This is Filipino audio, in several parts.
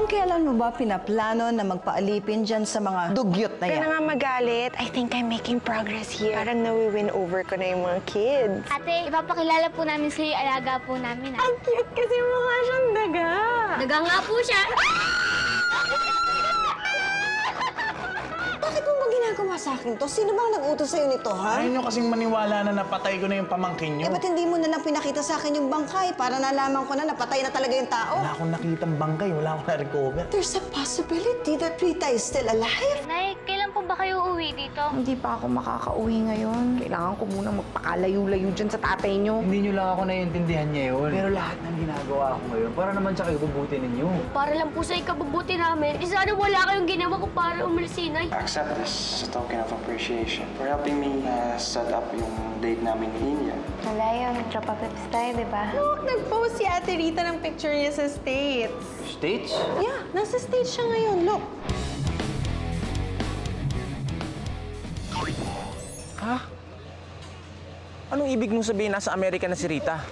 Hanggang kailan mo ba pinaplano na magpaalipin dyan sa mga dugyot na Kaya yan? na nga magalit. I think I'm making progress here. Parang nawi-win over ko na yung mga kids. Ate, ipapakilala po namin sa'yo yung alaga po namin. ah. Ang cute kasi mukha siyang daga. Daga nga po siya. Bakit mo ba ginagawa sa akin to? Sino bang nag-utos sa'yo nito, ha? Ayaw nyo kasing maniwala na napatay ko na yung pamangkin nyo. Eh, ba't hindi mo na lang pinakita sa akin yung bangkay para nalaman ko na napatay na talaga yung tao? Wala akong nakitang bangkay, wala akong na-recover. There's a possibility that Rita is still alive. Nay, kailan po ba kayo uuwi dito? Hindi pa ako makakauwi ngayon. Kailangan ko muna magpakalayo-layo dyan sa tatay nyo. Hindi nyo lang ako naiintindihan ngayon. Pero lahat ng ginagawa ko ngayon, para naman sa kaigubuti ninyo. Para lang po sa ikabubuti namin. Eh, sana wala kayong ginawa ko para umalis si Nay. accept this as a token of appreciation for helping me uh, set up yung date namin ni India. Malaya, tropa pips tayo, di ba? Look, nag-post si Ate Rita ng picture niya sa States. States? Yeah, nasa stage siya ngayon. Look. Anong ibig mong sabihin nasa Amerika na si Rita?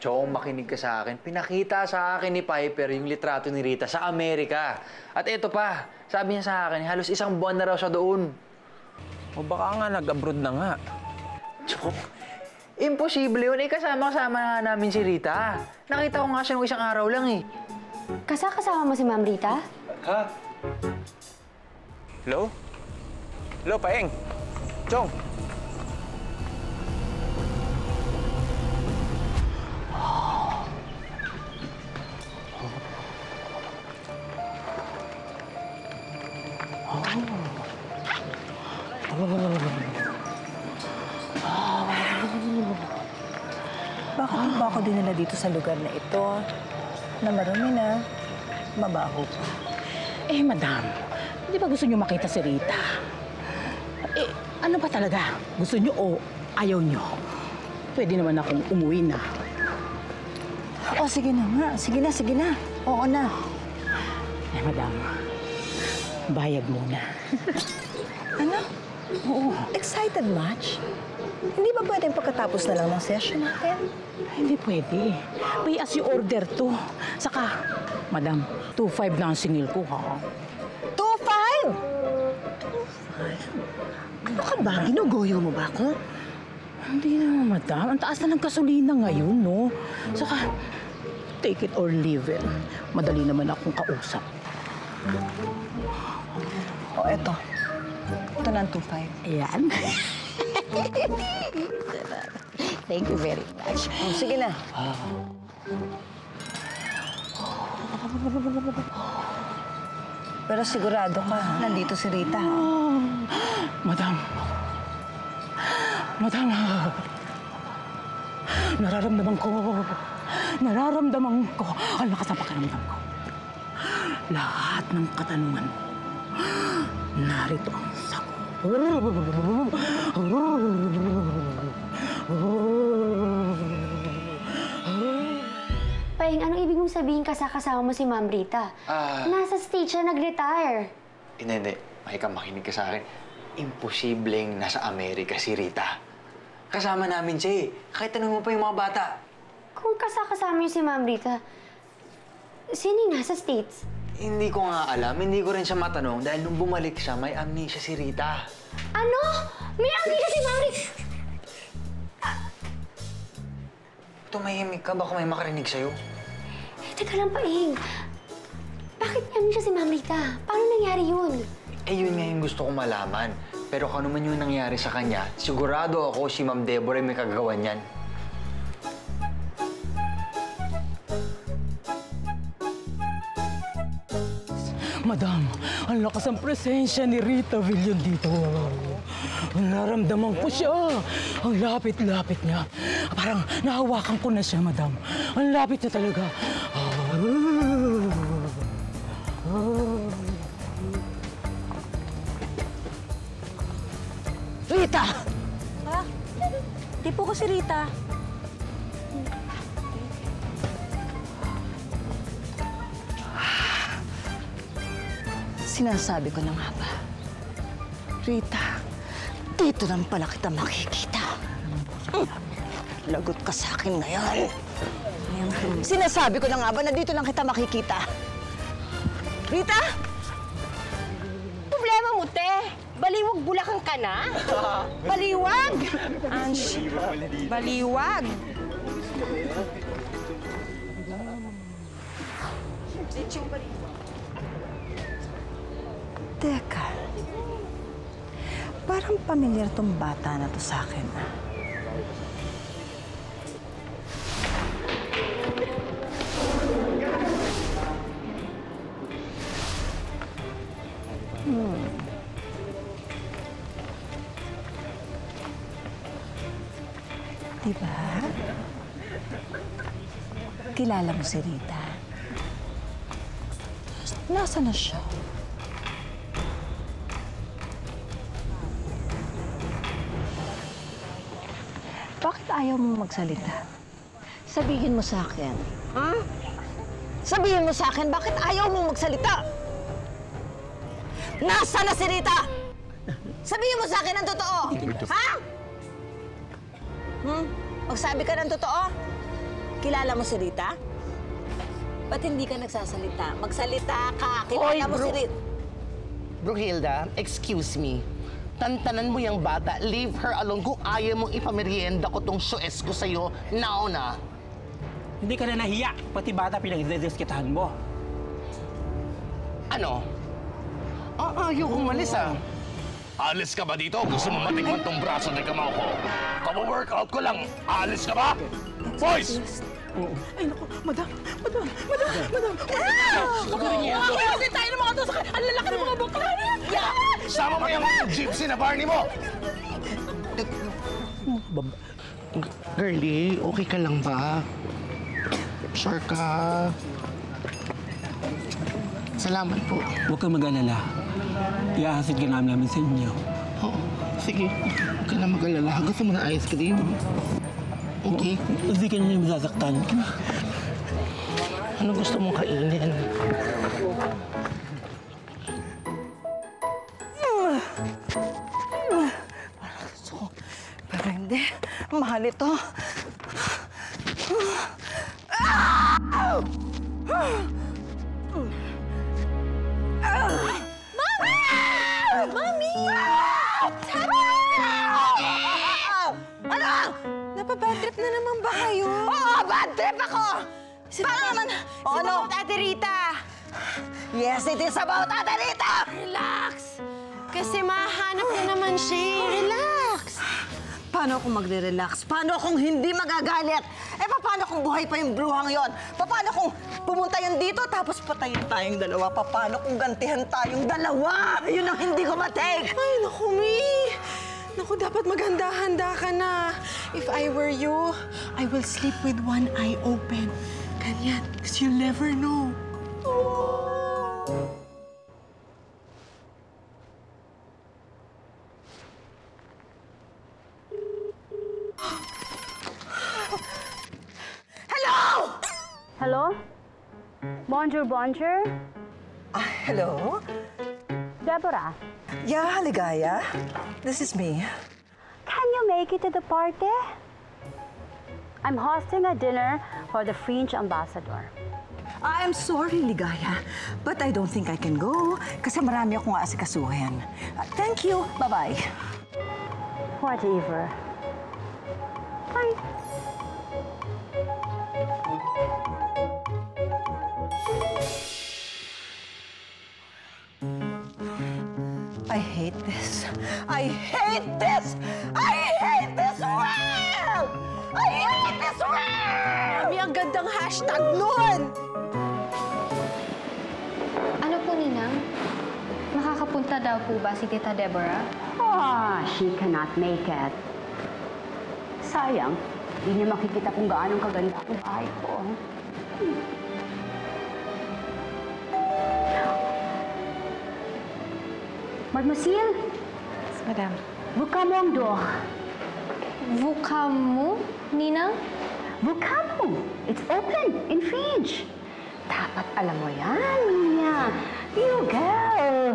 Chong, makinig ka sa akin. Pinakita sa akin ni Piper yung litrato ni Rita sa Amerika. At eto pa, sabi niya sa akin, halos isang buwan na raw siya doon. O baka nga nag-abroad na nga. Chong, imposible yun. Eh, kasama-kasama nga namin si Rita. Nakita ko nga siya nung isang araw lang eh. Kasakasama mo si Ma'am Rita? Ha? Hello? Hello, Paeng? Chong? Bakit ba ako dinala dito sa lugar na ito? Na marumi na, mabaho pa. Eh, madam, di ba gusto niyo makita si Rita? Eh, ano ba talaga? Gusto niyo o ayaw niyo? Pwede naman akong umuwi na. O, sige na nga. Sige na, sige na. Oo na. Eh, madam, bayad muna. Ano? Oo. Excited much? Hindi ba pwedeng pagkatapos na lang ng session natin? Hindi pwede. Pay as you order to. Saka, madam, 2.5 na ang singil ko, ha? 2-5! Ano ka ba? Ginugoyo mo ba ako? Hindi naman, madam. Ang taas na ng gasolina ngayon, no? Saka, take it or leave it. Madali naman akong kausap. O, eto. Ito na ang 2-5. Ayan. Thank you very much. O, sige na. Pero sigurado ka, nandito si Rita. ha? Madam. Madam. Nararamdaman ko. Nararamdaman ko. Ang lakas ng pakiramdam ko. Lahat ng katanungan mo. Narito ang. Paing, anong ibig mong sabihin kasakasama mo si Ma'am Rita? Ah. Nasa stage siya nag-retire. Hindi, hindi. Makika, makinig ka sa akin. Imposibleng nasa Amerika si Rita. Kasama namin siya eh. Kahit tanong mo pa yung mga bata. Kung kasakasama niyo si Ma'am Rita, sino yung nasa States? Hindi ko nga alam, hindi ko rin siya matanong dahil nung bumalik siya, may amnesia si Rita. Ano? May amnesia si Ma'am Rita! Tumahimik ka, baka may makarinig sa'yo. Eh, teka lang, Paing. Bakit may amnesia si Ma'am Rita? Paano nangyari yun? Eh, yun nga yung gusto kong malaman. Pero kung ano man yung nangyari sa kanya, sigurado ako si Ma'am Deborah may kagagawan niyan. Ang lakas ang presensya ni Rita Villan dito. Naramdaman ko siya. Ang lapit-lapit niya. Parang nahawakan ko na siya, madam. Ang lapit niya talaga. Rita! Ha? Di po ko si Rita. Sinasabi ko na nga ba? Rita, dito lang pala kita makikita. Mm. Lagot ka sa akin ngayon. Sinasabi ko na nga ba na dito lang kita makikita? Rita? Problema mo, te. Baliwag bulakan ka na? Baliwag! Ange, baliwag! Teka. Parang pamilyar tong bata na to sa akin. ah. Hmm. Diba? Kilala mo si Rita? Nasaan na siya? Ayaw mo magsalita? Sabihin mo sa akin. Ha? Sabihin mo sa akin, bakit ayaw mo magsalita? Nasaan na si Rita? Sabihin mo sa akin ang totoo. Ha? Hmm? Magsabi ka ng totoo? Kilala mo si Rita? Ba't hindi ka nagsasalita? Magsalita ka. Kilala Hoy, mo si bro. Rita. Brunhilda, excuse me. Tantanan mo yung bata, leave her alone kung ayaw mong ipamerienda ko tong sues ko sa'yo, now na. Hindi ka na nahiya. Pati bata pinag-deskitahan mo. Ano? Ah, ayaw umalis ah. Alis ka ba dito? Gusto mo matikman tong braso ng kamao ko? Kamo-workout ko lang. Alis ka ba? Boys! Ay, naku, madam, madam, madam, madam. Bakit kasi tayo ng mga sa Ang lalaki ng mga. Yeah! Sama mo yung gypsy na Barney mo! Girlie, okay ka lang ba? Sure ka? Salamat po. Huwag kang mag-alala. Iahasid ka namin namin sa inyo. Oo, sige. Huwag ka na mag-alala. Gusto mo na ice cream? Okay. Hindi ka na masasaktan. Ano gusto mong kainin? Mahal ito. Mami! Ano? Napabad trip na naman ba kayo? Oo, bad trip ako! Paano naman? O ano? Ate Rita! Yes, it is about Ate Rita! Relax! Kasi mahanap na naman siya. eh. Relax! Paano akong magre-relax? Paano akong hindi magagalit? Eh, paano kung buhay pa yung bruhang yon? Paano kung pumunta yun dito tapos patayin tayong dalawa? Paano kung gantihan tayong dalawa? Yun ang hindi ko matake! Ay, naku, Mi! Naku, dapat maghanda-handa ka na. If I were you, I will sleep with one eye open. Ganyan, because you'll never know. Hello! Hello? Bonjour, bonjour. Ah, hello? Deborah, Yeah, Ligaya. This is me. can you make it to the party? I'm hosting a dinner for the French ambassador. I'm sorry, Ligaya, but I don't think I can go kasi marami akong aasikasuhin. Uh, thank you. Bye-bye. Whatever. Bye. I hate this. I hate this! I hate this world! I hate this world! Mami, ang gandang hashtag nun! Ano po, Ninang? Makakapunta daw po ba si Tita Deborah? Ah, she cannot make it. Sayang, hindi niya makikita kung gaano kaganda ang bahay ko. Hmm. Mademoiselle, Madam. vous comment door? Vukamu, Ninang? Vukamu. It's open in French. Dapat alam mo yan, Nina. You go.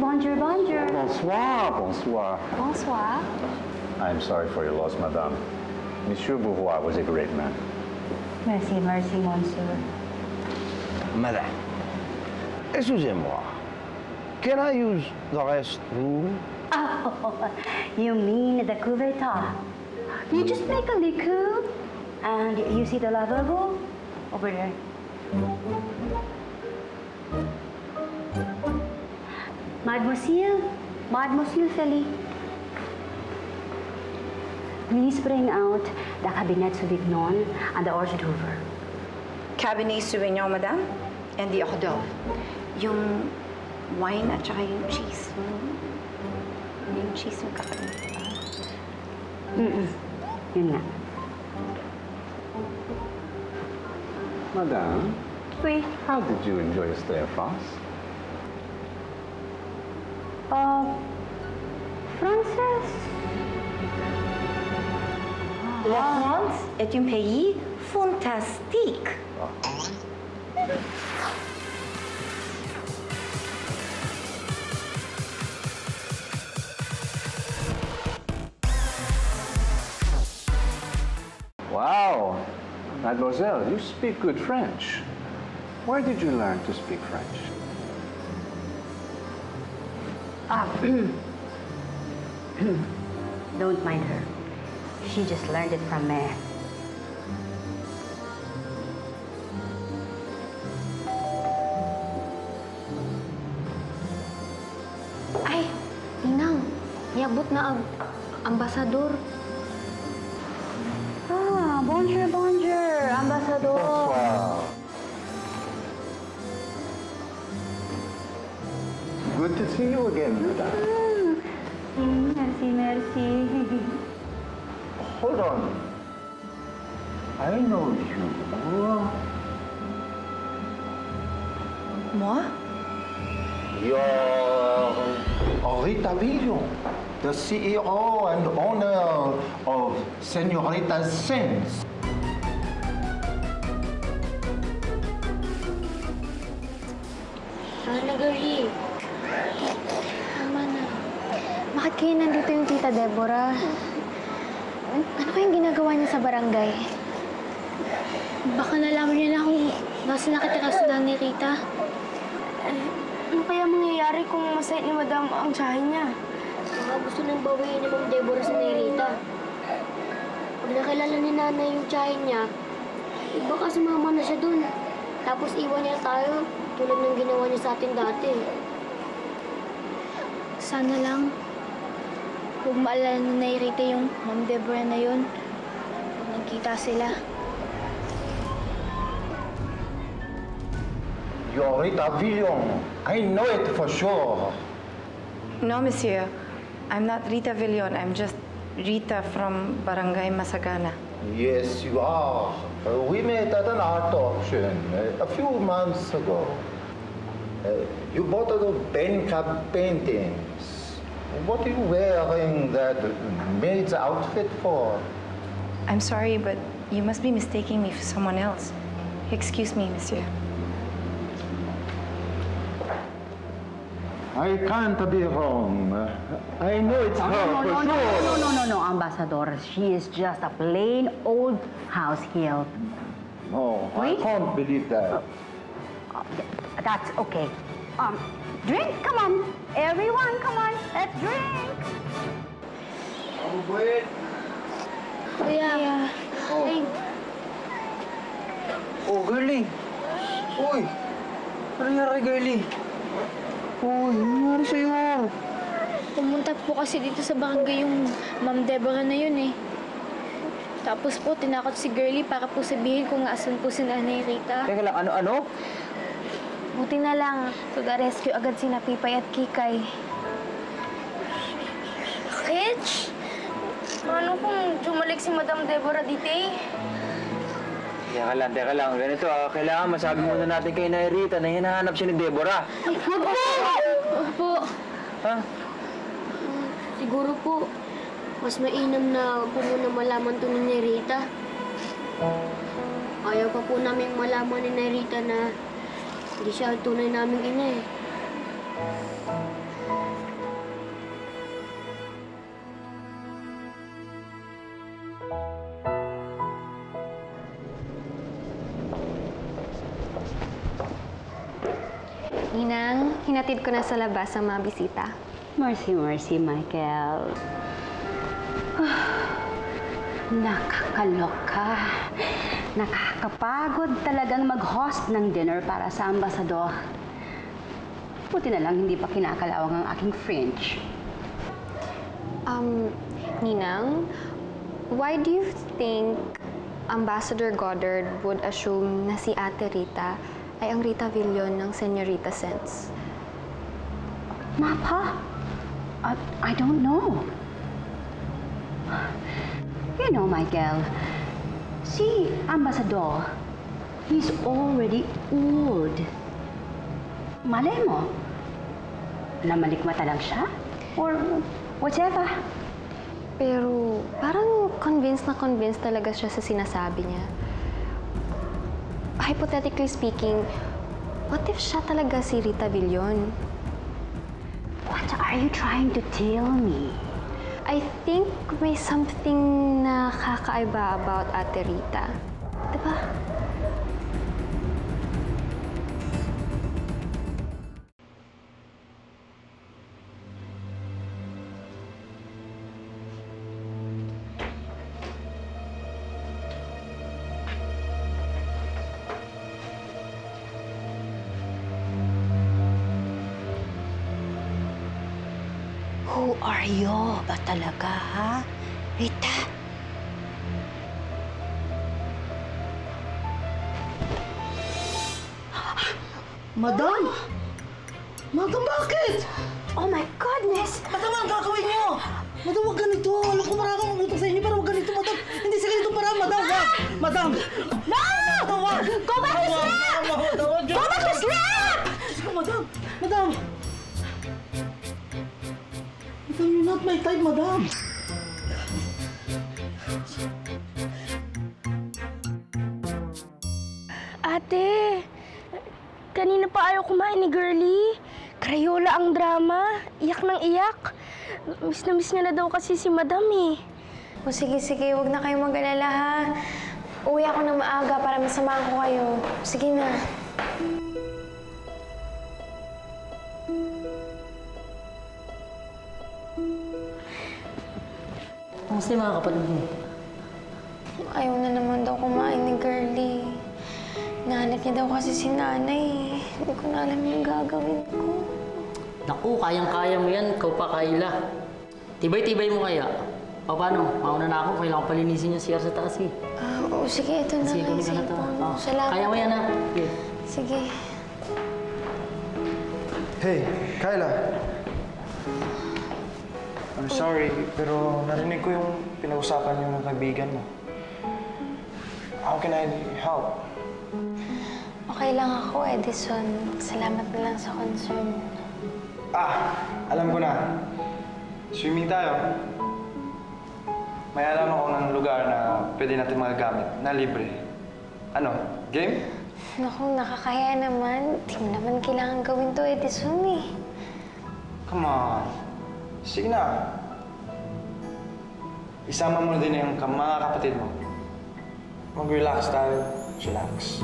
Bonjour, bonjour. Bonsoir, bonsoir. Bonsoir. I'm sorry for your loss, madame. Monsieur Beauvoir was a great man. Merci, merci, monsieur. Madame, excusez-moi. Can I use the restroom? Oh, you mean the cuveta? You just make a liquor, and you see the lavabo over there. Mademoiselle, Mademoiselle Feli, please bring out the Cabinet Sauvignon and the Orchard Hoover. Cabernet Sauvignon, Madame, And the Eau d'Oeuvre. Yung wine at saka yung cheese. Yung, yung cheese yung kakaiba. Mm-mm. Yun nga. Madame, Oui. how did you enjoy your stay in France? Uh, Frances? La France est un pays fantastique. Wow, mademoiselle, you speak good French. Where did you learn to speak French? Ah, don't mind her. She just learned it from me. Ay, Ninang, yabot na ang ambasador. Ah, bonjour, bonjour, see you again. Mm, merci, merci. Hold on. I know you. Moi? You're Rita Villion, the CEO and owner of Senorita's Sins. Sana, girlie. Tama na. Bakit kayo nandito yung tita Deborah? Ano kayang ginagawa niya sa barangay? Baka nalaman niya na kung nasa nakitira sa daan ni Rita. ano kaya mangyayari kung masaya ni Madam ang tsahin niya? Baka gusto nang bawiin ni Ma'am Deborah sa ni Rita. Pag nakilala ni nanay yung tsahin niya, eh, baka sumama na siya dun. Tapos iwan niya tayo, tulad ng ginawa niya sa atin dati. Sana lang, huwag maalala na nairita yung Ma'am Deborah na yun. Pag nagkita sila. You're Rita Villion. I know it for sure. No, monsieur. I'm not Rita Villion. I'm just Rita from Barangay Masagana. Yes, you are. Uh, we met at an art auction uh, a few months ago. Uh, you bought the Benka paintings. What are you wearing that maid's outfit for? I'm sorry, but you must be mistaking me for someone else. Excuse me, monsieur. I can't be wrong. I know it's No, her no, for no, no, sure. no, no, no, no, Ambassador. She is just a plain old house heel. No, I can't believe that. That's okay. Um, drink, come on. Everyone, come on. Let's drink. Kuya, Oh. ay, Oh, girlie! Uy! Ano nangyari, girlie? Uy, ano nangyari sa'yo? pumunta po kasi dito sa barangay yung Ma'am Deborah na yun eh. Tapos po, tinakot si Girlie para po sabihin kung asan po si Nanay Rita. Teka lang, ano-ano? Buti na lang, to the rescue agad si Napipay at Kikay. Kitch? Paano kung jumalik si Madam Deborah dito eh? Teka lang, teka lang. Ganito ah, kailangan masabi muna natin kay Nairita na hinahanap siya ni Deborah. Ay, wag po! Opo. Ha? Siguro po, mas mainam na po muna malaman to ni Nerita. Ayaw pa po namin malaman ni Nerita na hindi siya ang tunay naming ina eh. Ninang, hinatid ko na sa labas ang mga bisita. Mercy, mercy, Michael. Nakakaloka. Nakakapagod talagang mag-host ng dinner para sa ambasador. Buti na lang hindi pa kinakalawang ang aking French. Um, Ninang, why do you think Ambassador Goddard would assume na si Ate Rita ay ang Rita Villon ng Senorita Sense? Mapa? I, I don't know. You know, Michael, si Ambassador, he's already old. Malay mo, na malikmata lang siya? Or whatever. Pero parang convinced na convinced talaga siya sa sinasabi niya. Hypothetically speaking, what if siya talaga si Rita Villon? What are you trying to tell me? I think may something na kakaiba about Ate Rita. Diba? Who are you ba talaga, ha? Rita? Madam! Madam, bakit? Oh my goodness! Madam, ang gagawin niyo? Madam, huwag ganito. Alam ko marami utang sa inyo, pero huwag ganito, madam. Hindi sa ganito para, madam, wag! Madam! No! Madam, wag! Go back to sleep! Go back to sleep! Madam! Not my type, madam. Ate, kanina pa ayaw kumain ni Girlie. Crayola ang drama. Iyak ng iyak. Miss na miss niya na daw kasi si Madam eh. O sige, sige, huwag na kayong mag-alala ha. Uwi ako ng maaga para masamahan ko kayo. Sige na. Kamusta yung mga kapatid mo? Ayaw na naman daw kumain ni Girlie. Nahanap niya daw kasi si nanay. Hindi ko na alam yung gagawin ko. Naku, kayang-kaya mo yan. Ikaw pa, Kayla. Tibay-tibay mo kaya. O paano? Mauna na ako. Kailangan palinisin yung CR sa taas eh. Ah, oo, sige, ito na. Sige, yung kunin ka na to. Oh. Salamat. Kaya mo yan ha. Sige. Sige. Hey, Kyla. I'm sorry, pero narinig ko yung pinag-usapan niyo ng kaibigan mo. How can I help? Okay lang ako, Edison. Salamat na lang sa concern. Ah, alam ko na. Swimming tayo. May alam ako ng lugar na pwede natin magagamit na libre. Ano, game? Naku, nakakaya naman. Di mo naman kailangan gawin to, Edison eh. Come on. Sige na. Isama mo na din yung ka- mga kapatid mo. Mag-relax tayo. Relax.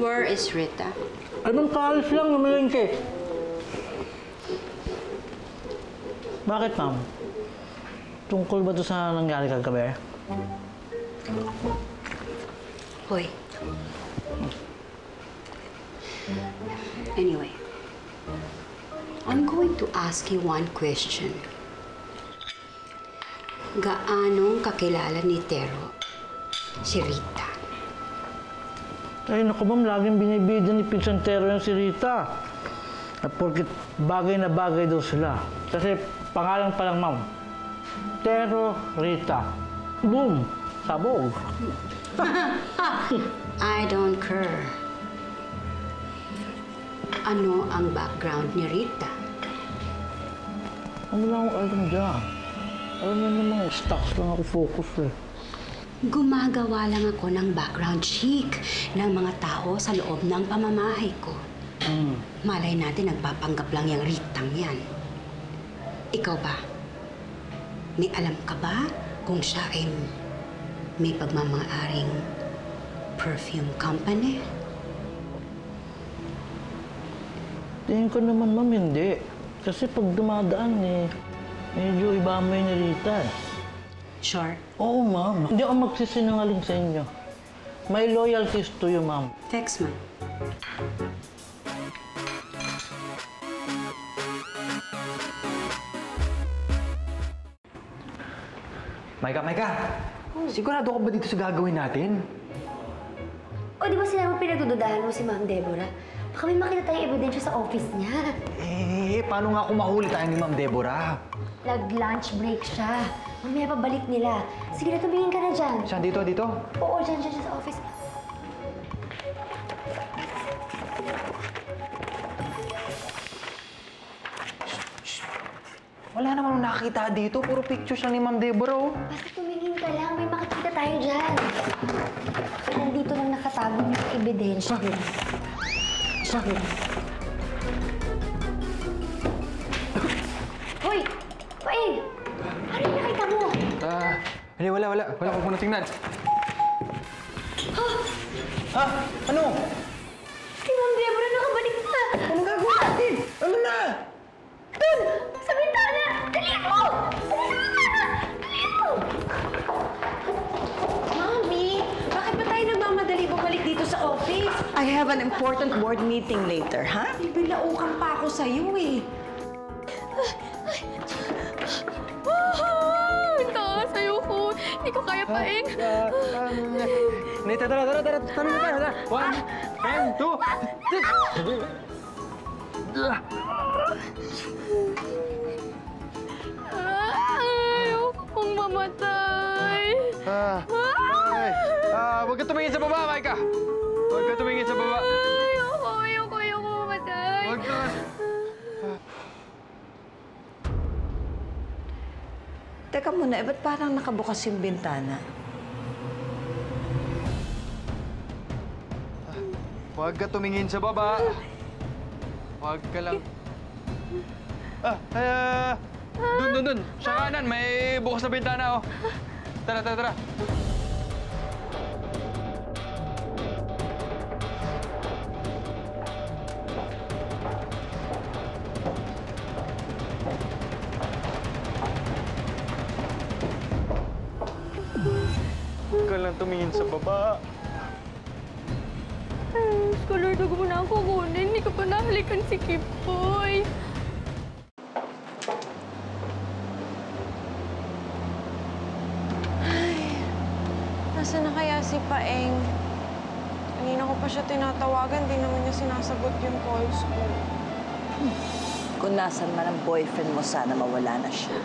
Where is Rita? Anong kaalis lang, namalengke. Bakit, ma'am? Tungkol ba to sa nangyari kagabi? Hoy. Anyway, I'm going to ask you one question. Gaanong kakilala ni Tero si Rita? Ay, naku ma'am, laging binibida ni Pinsantero yung si Rita. At porkit bagay na bagay daw sila. Kasi pangalan pa lang, ma'am. Tero Rita. Boom! Sabog. I don't care. Ano ang background ni Rita? Ano lang ako alam dyan? Alam mo naman, stocks lang ako focus eh. Gumagawa lang ako ng background check ng mga tao sa loob ng pamamahay ko. Hmm. Malay natin nagpapanggap lang yung Ritang yan. Ikaw ba? May alam ka ba kung siya ay may pagmamaaring perfume company? Tingin ko naman, ma'am, hindi. Kasi pag dumadaan, eh, medyo iba mo ni Rita. eh. Sure? Oo, ma'am. Hindi ako magsisinungaling sa inyo. May loyalties to you, ma'am. Text mo. Maika, Maika! Sigurado ka ba dito sa gagawin natin? O di ba sila mo pinagdududahan mo si Ma'am Deborah? Baka may makita tayong ebidensya sa office niya. Eh, paano nga kung mahuli tayo ni Ma'am Deborah? Nag-lunch break siya. Mamaya pabalik nila. Sige na, tumingin ka na dyan. Saan dito, dito? Oo, dyan, dyan, dyan sa office. Wala naman nakakita dito. Puro pictures lang ni Ma'am Deborah, oh. Basta tumingin ka lang, may makikita tayo dyan. Nandito lang nakatago yung ebidensya. Bakit? Bakit? Hoy! Paing! Ano yung nakita mo? Ah, hindi, wala, wala. Wala ko muna tingnan. Ha? Ano? Have an important board meeting later, ha? Bibilaukan pa ako sa'yo eh. Ang taas, ayoko. Hindi ko kaya paing. Nita, tara, tara, tara. Tara na tayo, tara. One, and two. Ayoko kong mamatay. Ah, ay, ah, huwag ka tumingin sa baba, Maika. Tumingin sa baba. Ayoko, ayoko, ayoko mamatay. Huwag ka. Teka muna, eh, ba't parang nakabukas yung bintana? Huwag ka tumingin sa baba. Huwag ka lang. Ah, ay, ah, dun, dun, dun. Sa kanan, may bukas na bintana, oh. Tara, tara, tara. Tumingin sa baba. Mo na ako kunin. Hindi ka pa nahalikan si Kipoy. Nasaan na kaya si Paeng? Kanina ko pa siya tinatawagan, di naman niya sinasagot yung calls ko. Kung nasan man ang boyfriend mo, sana mawala na siya.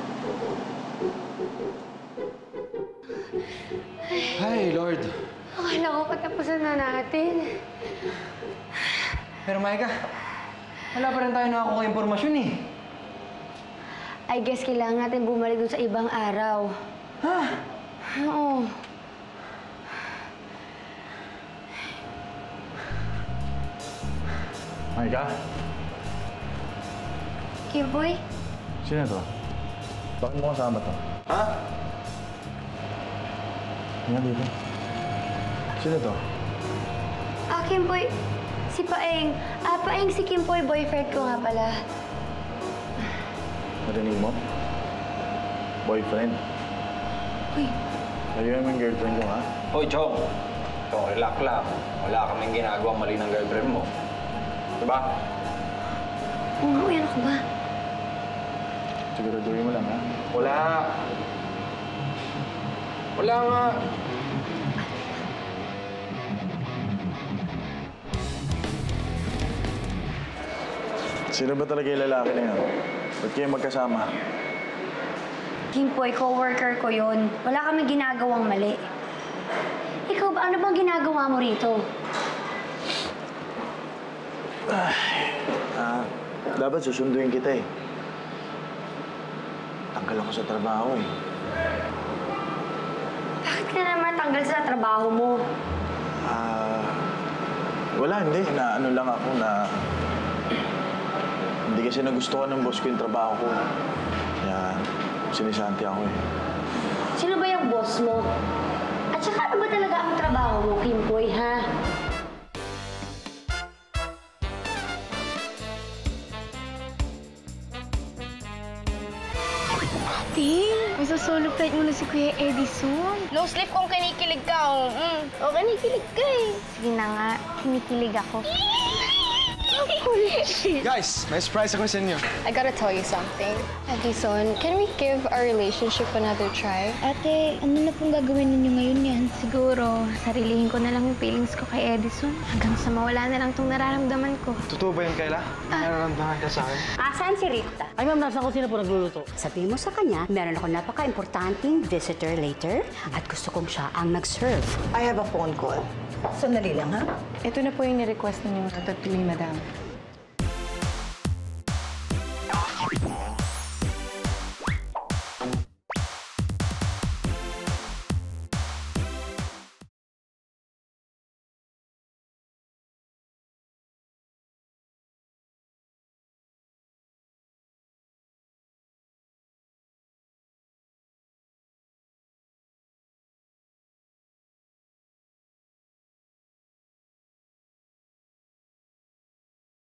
Hi, Lord. Akala ko patapusan na natin. Pero Maika, wala pa rin tayo nakakuha impormasyon eh. I guess kailangan natin bumalik dun sa ibang araw. Ha? Oo. Maika, Kimboy? sino to? Bakit mo kasama to? Ha? Nga dito. Sino to? Ah, Kimboy. Si Paeng. Ah, Paeng si Kimboy, boyfriend ko nga pala. Narinig mo? Boyfriend. Uy, Ayun naman yung girlfriend ko, ha? Hoy, Chong. Chong, relax lang. Wala kaming ginagawa mali ng girlfriend mo. Diba? umuwi ano ka ba? Siguraduhin mo lang, ha? Wala. Wala nga. Sino ba talaga yung lalaki na yun? Ba't kayo magkasama? Kimboy, coworker ko yon. Wala kami ginagawang mali. Ikaw ba, ano bang ginagawa mo rito? Ah, dapat susunduin kita eh. Tanggal ako sa trabaho eh. Bakit ka naman tanggal sa trabaho mo? Ah, wala, hindi. Na ano lang ako na... Hindi kasi nagustuhan ng boss ko yung trabaho ko. Kaya sinisanti ako eh. Sino ba yung boss mo? At saka ano ba talaga ang trabaho mo, Kimboy, ha? Ate, masasolo flight muna si Kuya Edison. No sleep kung kinikilig ka. Oh. Mm. O, kinikilig ka eh. Sige na nga, kinikilig ako. Guys, may surprise ako sa inyo. I gotta tell you something. Edison, can we give our relationship another try? Ate, ano na pong gagawin ninyo ngayon yan? Siguro, sarilihin ko na lang yung feelings ko kay Edison hanggang sa mawala na lang tong nararamdaman ko. Totoo ba yun, Kayla? Nararamdaman ka sa akin? Asan si Rita? Ay, ma'am, nasa kusina po nagluluto. Sabihin mo sa kanya, meron ako napaka-importanting visitor later at gusto kong siya ang nag-serve. I have a phone call. Sandali lang, ha? Ito na po yung ni-request ninyo tatpili, madam.